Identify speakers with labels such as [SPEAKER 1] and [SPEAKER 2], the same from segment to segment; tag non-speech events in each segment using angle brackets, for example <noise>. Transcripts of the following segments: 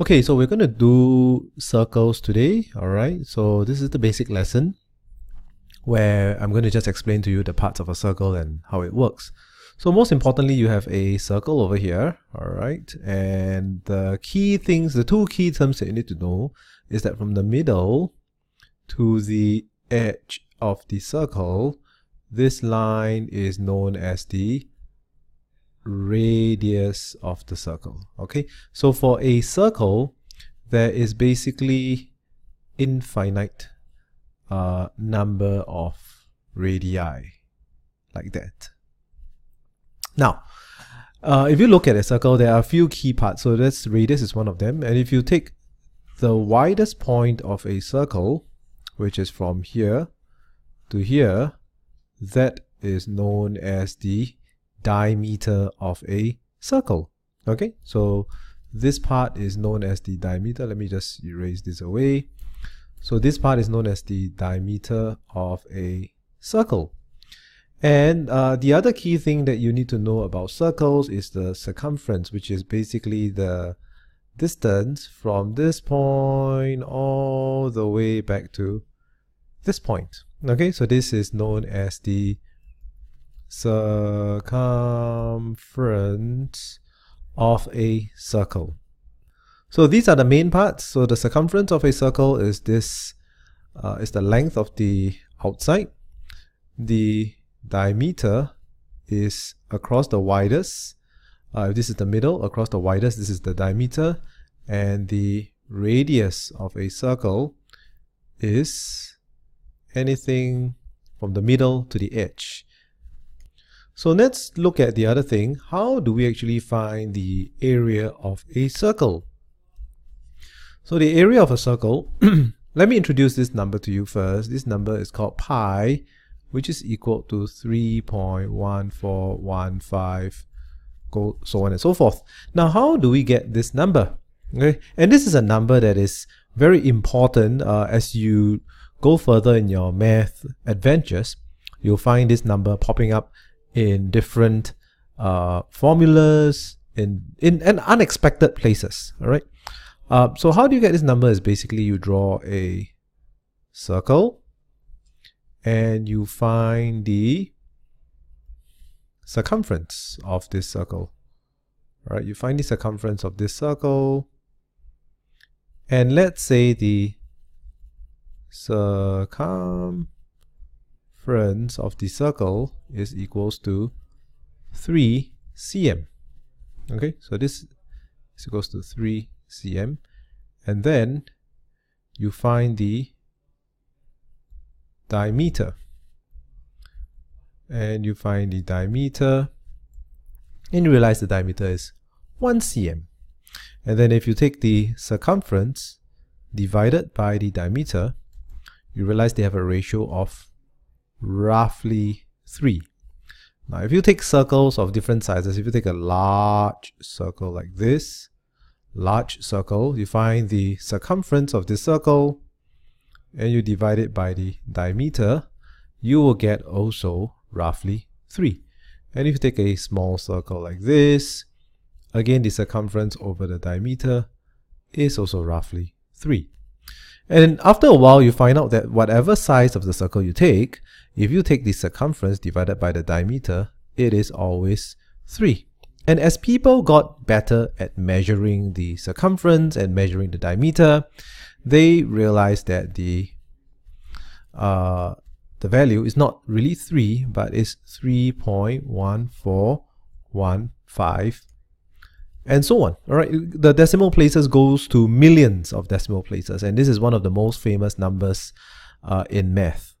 [SPEAKER 1] Okay, so we're going to do circles today, alright? So this is the basic lesson where I'm going to just explain to you the parts of a circle and how it works. So most importantly, you have a circle over here, alright? And the key things, the two key terms that you need to know is that from the middle to the edge of the circle, this line is known as the radius of the circle okay? So for a circle there is basically infinite uh, number of radii like that. Now uh, if you look at a circle there are a few key parts. So this radius is one of them. And if you take the widest point of a circle which is from here to here that is known as the diameter of a circle. Okay, so this part is known as the diameter. Let me just erase this away. So this part is known as the diameter of a circle. And uh, the other key thing that you need to know about circles is the circumference, which is basically the distance from this point all the way back to this point. Okay, so this is known as the circumference of a circle. So these are the main parts. So the circumference of a circle is this, uh, is the length of the outside. The diameter is across the widest. Uh, if this is the middle, across the widest, this is the diameter. And the radius of a circle is anything from the middle to the edge. So let's look at the other thing. How do we actually find the area of a circle? So the area of a circle, <clears throat> let me introduce this number to you first. This number is called pi, which is equal to 3.1415, go so on and so forth. Now, how do we get this number? Okay, and this is a number that is very important uh, as you go further in your math adventures. You'll find this number popping up in different uh, formulas in, in, in unexpected places. All right. Uh, so how do you get this number is basically you draw a circle and you find the circumference of this circle. All right, you find the circumference of this circle and let's say the circum circumference of the circle is equals to 3 cm. Okay, so this is equals to 3 cm. And then you find the diameter. And you find the diameter and you realize the diameter is 1 cm. And then if you take the circumference divided by the diameter, you realize they have a ratio of roughly 3. Now if you take circles of different sizes, if you take a large circle like this, large circle, you find the circumference of this circle and you divide it by the diameter, you will get also roughly 3. And if you take a small circle like this, again the circumference over the diameter is also roughly 3. And after a while, you find out that whatever size of the circle you take, if you take the circumference divided by the diameter, it is always 3. And as people got better at measuring the circumference and measuring the diameter, they realized that the uh, the value is not really 3, but is 3.1415 and so on. All right, the decimal places goes to millions of decimal places, and this is one of the most famous numbers uh, in math.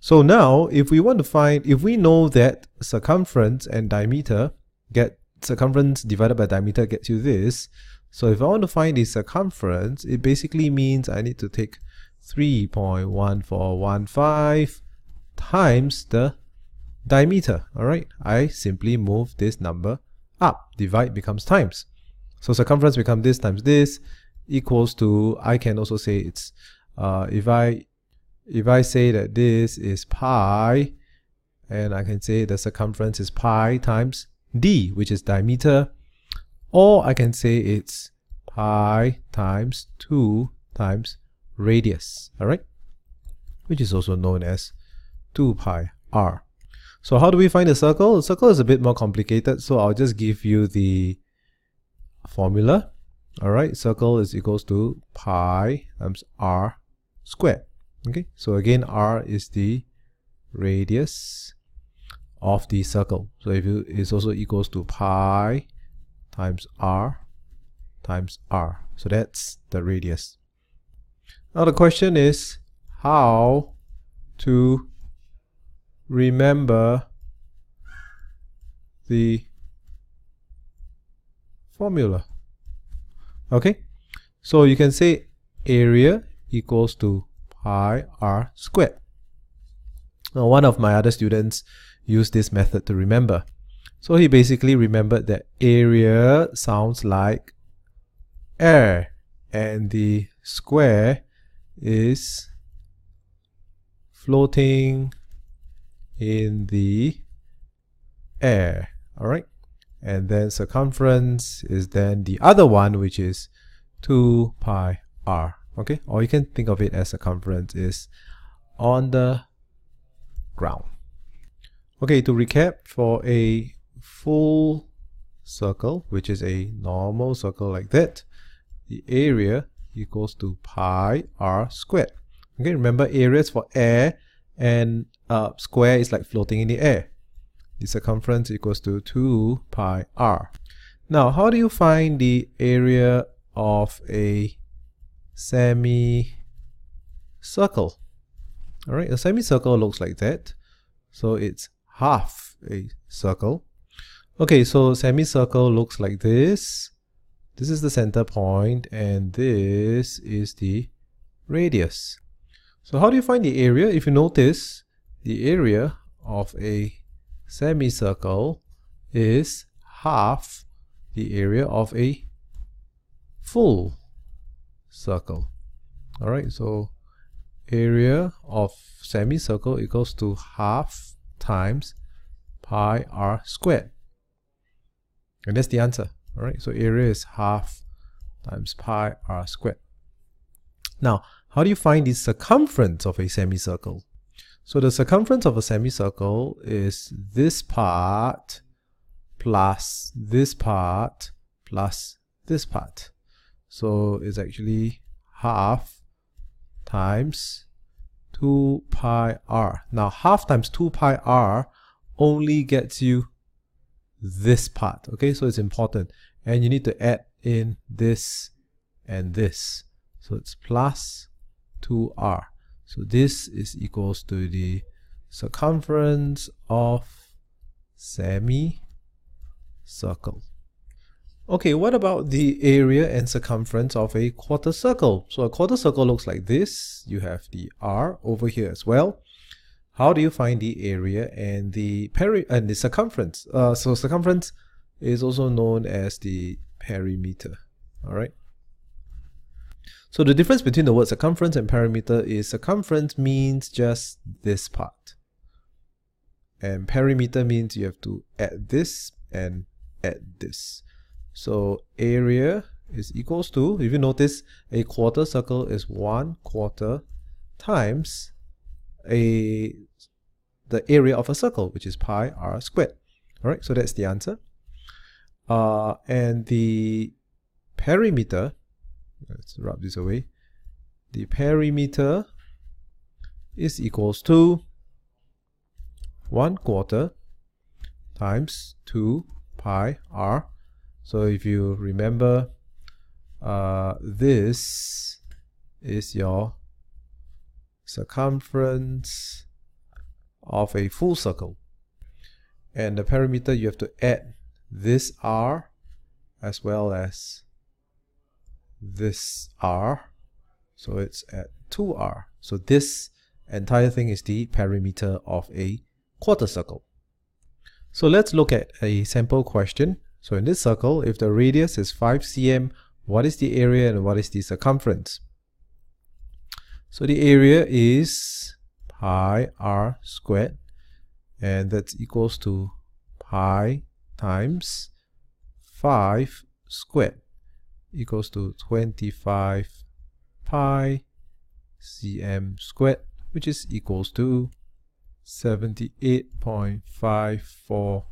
[SPEAKER 1] So now, if we want to find, if we know that circumference and diameter get circumference divided by diameter gets you this. So if I want to find the circumference, it basically means I need to take 3.1415 times the diameter. All right, I simply move this number up. Divide becomes times. So circumference becomes this times this equals to, I can also say it's, uh, if I if I say that this is pi, and I can say the circumference is pi times d, which is diameter, or I can say it's pi times 2 times radius, alright? Which is also known as 2 pi r. So how do we find a circle? The circle is a bit more complicated, so I'll just give you the formula. Alright, circle is equals to pi times r squared. Okay, so again r is the radius of the circle. So if you also equals to pi times r times r. So that's the radius. Now the question is how to remember the formula. Okay, so you can say area equals to pi r squared. Now one of my other students used this method to remember. So he basically remembered that area sounds like air and the square is floating in the air. All right. And then circumference is then the other one which is 2 pi r. Okay. Or you can think of it as circumference is on the ground. Okay. To recap for a full circle which is a normal circle like that the area equals to pi r squared. Okay. Remember areas for air and uh, square is like floating in the air. The circumference equals to 2 pi r. Now how do you find the area of a semicircle? All right a semicircle looks like that. So it's half a circle. Okay so semicircle looks like this. This is the center point and this is the radius. So how do you find the area? If you notice, the area of a semicircle is half the area of a full circle. Alright, so area of semicircle equals to half times pi r squared. And that's the answer. All right, so area is half times pi r squared. Now, how do you find the circumference of a semicircle? So the circumference of a semicircle is this part plus this part plus this part. So it's actually half times 2 pi r. Now half times 2 pi r only gets you this part okay so it's important and you need to add in this and this so it's plus 2r so this is equals to the circumference of semicircle okay what about the area and circumference of a quarter circle so a quarter circle looks like this you have the r over here as well how do you find the area and the peri and the circumference? Uh, so circumference is also known as the perimeter. All right. So the difference between the word circumference and perimeter is circumference means just this part. And perimeter means you have to add this and add this. So area is equals to, if you notice, a quarter circle is one quarter times a the area of a circle, which is pi r squared. All right, so that's the answer. Uh, and the perimeter, let's rub this away. The perimeter is equals to 1 quarter times 2 pi r. So if you remember, uh, this is your circumference of a full circle. And the perimeter, you have to add this r as well as this r. So it's at 2r. So this entire thing is the perimeter of a quarter circle. So let's look at a sample question. So in this circle, if the radius is 5 cm, what is the area and what is the circumference? So the area is pi r squared and that's equals to pi times 5 squared equals to 25 pi cm squared, which is equals to 78.54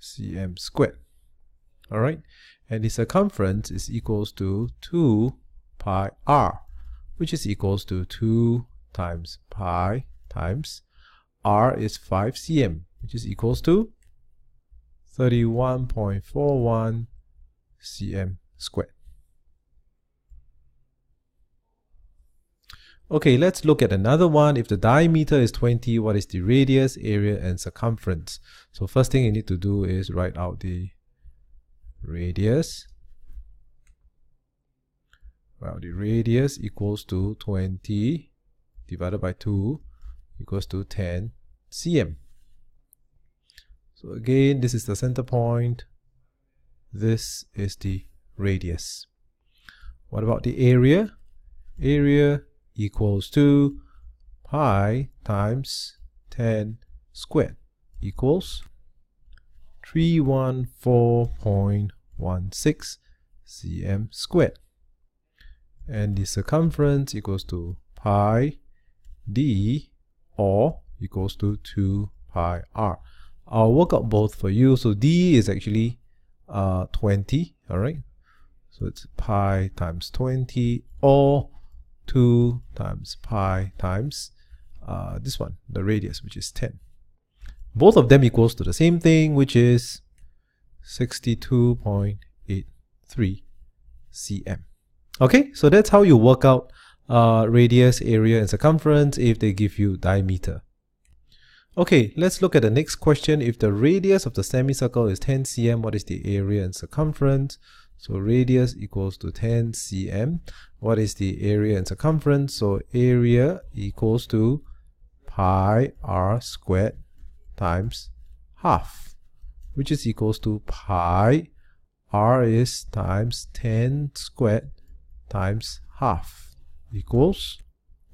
[SPEAKER 1] cm squared. All right, and the circumference is equals to 2 pi r, which is equals to 2 times pi times r is 5 cm, which is equals to 31.41 cm squared. Okay, let's look at another one. If the diameter is 20, what is the radius, area, and circumference? So first thing you need to do is write out the radius. Well, the radius equals to 20 divided by 2 equals to 10 cm. So again, this is the center point. This is the radius. What about the area? Area equals to pi times 10 squared equals 314.16 cm squared. And the circumference equals to pi d or equals to 2 pi r. I'll work out both for you. So d is actually uh, 20, all right? So it's pi times 20 or 2 times pi times uh, this one, the radius, which is 10. Both of them equals to the same thing, which is 62.83 cm. Okay, so that's how you work out uh, radius, area, and circumference if they give you diameter. Okay, let's look at the next question. If the radius of the semicircle is 10 cm, what is the area and circumference? So radius equals to 10 cm. What is the area and circumference? So area equals to pi r squared times half, which is equals to pi r is times 10 squared times half equals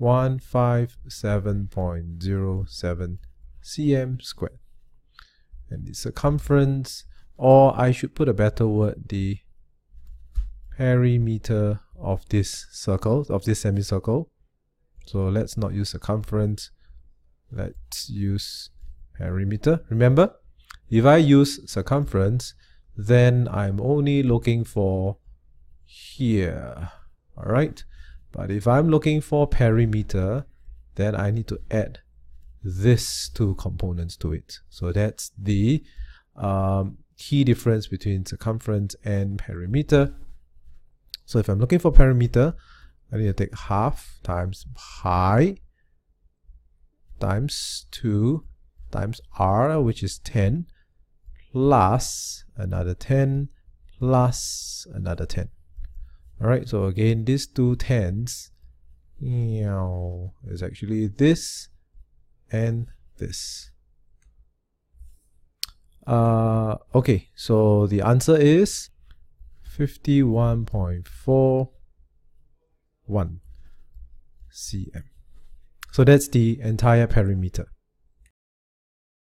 [SPEAKER 1] 157.07 cm squared. And the circumference, or I should put a better word, the perimeter of this circle, of this semicircle. So let's not use circumference. Let's use perimeter. Remember, if I use circumference, then I'm only looking for here. All right. But if I'm looking for perimeter, then I need to add this two components to it. So that's the um, key difference between circumference and perimeter. So if I'm looking for perimeter, I need to take half times pi times 2 times r, which is 10, plus another 10, plus another 10. Alright, so again, these two tens is actually this and this. Uh, okay, so the answer is 51.41 cm. So that's the entire perimeter.